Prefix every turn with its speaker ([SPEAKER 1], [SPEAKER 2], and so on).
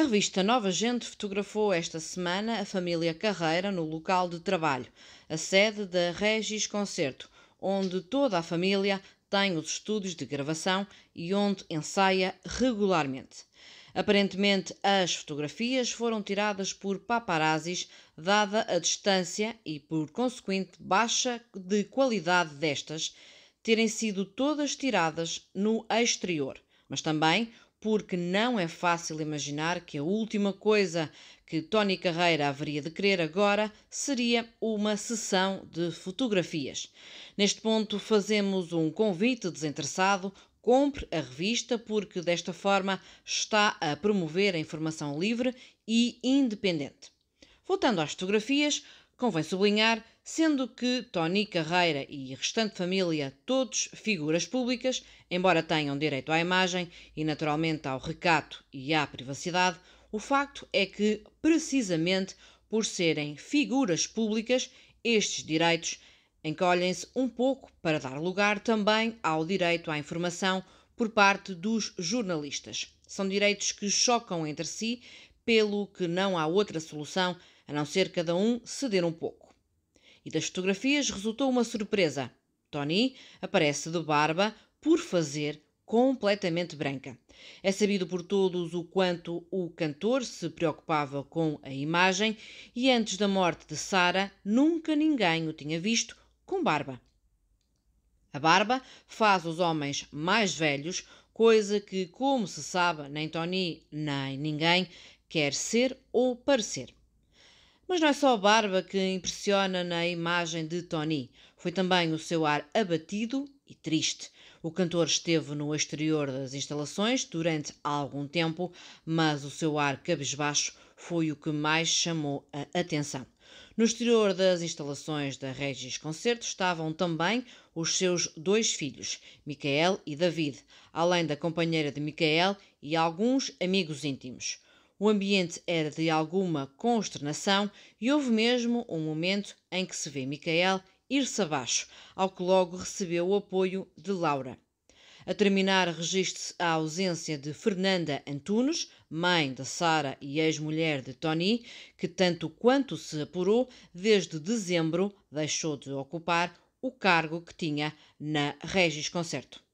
[SPEAKER 1] A revista Nova Gente fotografou esta semana a família Carreira no local de trabalho, a sede da Regis Concerto, onde toda a família tem os estúdios de gravação e onde ensaia regularmente. Aparentemente, as fotografias foram tiradas por paparazzis, dada a distância e, por consequente, baixa de qualidade destas, terem sido todas tiradas no exterior, mas também porque não é fácil imaginar que a última coisa que Tony Carreira haveria de querer agora seria uma sessão de fotografias. Neste ponto, fazemos um convite desinteressado. Compre a revista porque desta forma está a promover a informação livre e independente. Voltando às fotografias, Convém sublinhar, sendo que Tony Carreira e restante família, todos figuras públicas, embora tenham direito à imagem e naturalmente ao recato e à privacidade, o facto é que, precisamente por serem figuras públicas, estes direitos encolhem-se um pouco para dar lugar também ao direito à informação por parte dos jornalistas. São direitos que chocam entre si, pelo que não há outra solução a não ser cada um ceder um pouco. E das fotografias resultou uma surpresa. Tony aparece de barba por fazer completamente branca. É sabido por todos o quanto o cantor se preocupava com a imagem e antes da morte de Sara nunca ninguém o tinha visto com barba. A barba faz os homens mais velhos, coisa que, como se sabe, nem Tony nem ninguém quer ser ou parecer. Mas não é só a barba que impressiona na imagem de Tony, foi também o seu ar abatido e triste. O cantor esteve no exterior das instalações durante algum tempo, mas o seu ar cabisbaixo foi o que mais chamou a atenção. No exterior das instalações da Regis Concerto estavam também os seus dois filhos, Micael e David, além da companheira de Micael e alguns amigos íntimos. O ambiente era de alguma consternação e houve mesmo um momento em que se vê Micael ir-se abaixo, ao que logo recebeu o apoio de Laura. A terminar, registre-se a ausência de Fernanda Antunes, mãe de Sara e ex-mulher de Tony, que tanto quanto se apurou, desde dezembro deixou de ocupar o cargo que tinha na Regis Concerto.